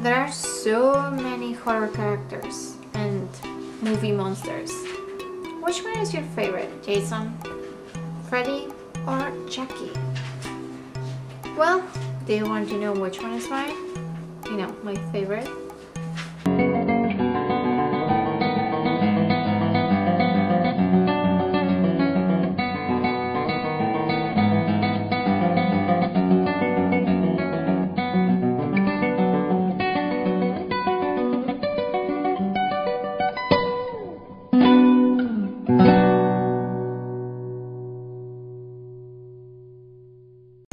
There are so many horror characters and movie monsters. Which one is your favorite? Jason, Freddy, or Chucky? Well, do you want to know which one is mine? You know, my favorite?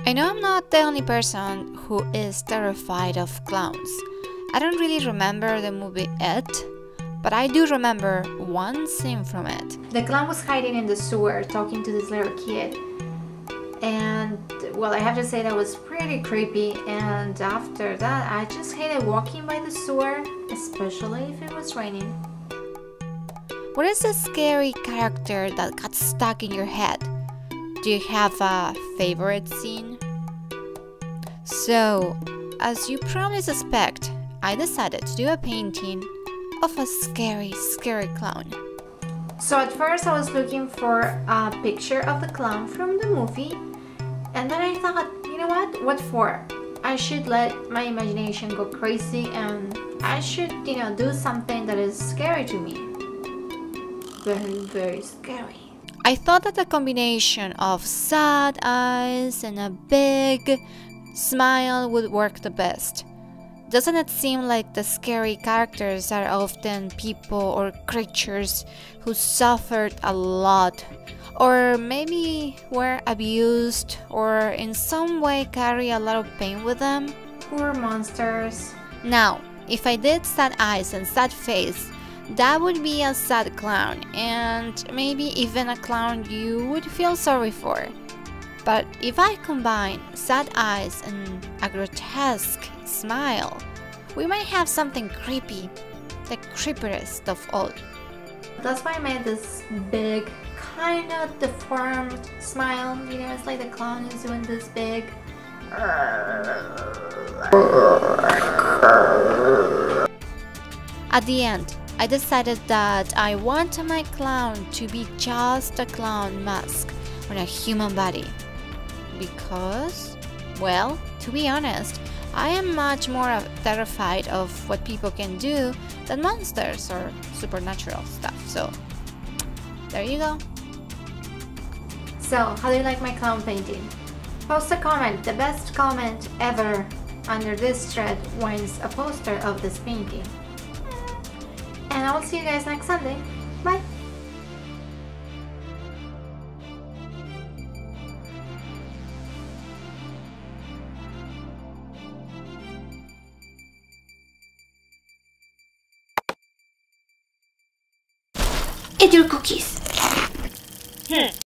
I know I'm not the only person who is terrified of clowns. I don't really remember the movie It, but I do remember one scene from it. The clown was hiding in the sewer talking to this little kid. And well, I have to say that was pretty creepy. And after that, I just hated walking by the sewer, especially if it was raining. What is the scary character that got stuck in your head? Do you have a favorite scene? So, as you probably suspect, I decided to do a painting of a scary, scary clown. So at first I was looking for a picture of the clown from the movie and then I thought, you know what, what for? I should let my imagination go crazy and I should, you know, do something that is scary to me. Very, very scary. I thought that the combination of sad eyes and a big smile would work the best. Doesn't it seem like the scary characters are often people or creatures who suffered a lot, or maybe were abused, or in some way carry a lot of pain with them? Poor monsters. Now, if I did sad eyes and sad face, that would be a sad clown, and maybe even a clown you would feel sorry for. But if I combine sad eyes and a grotesque smile, we might have something creepy, the creepiest of all. That's why I made this big, kind of deformed smile. You know, it's like the clown is doing this big. At the end, I decided that I want my clown to be just a clown mask on a human body. Because, well, to be honest, I am much more terrified of what people can do than monsters or supernatural stuff. So, there you go. So, how do you like my clown painting? Post a comment, the best comment ever under this thread wins a poster of this painting. And I will see you guys next Sunday. Bye! Eat your cookies. Hmm.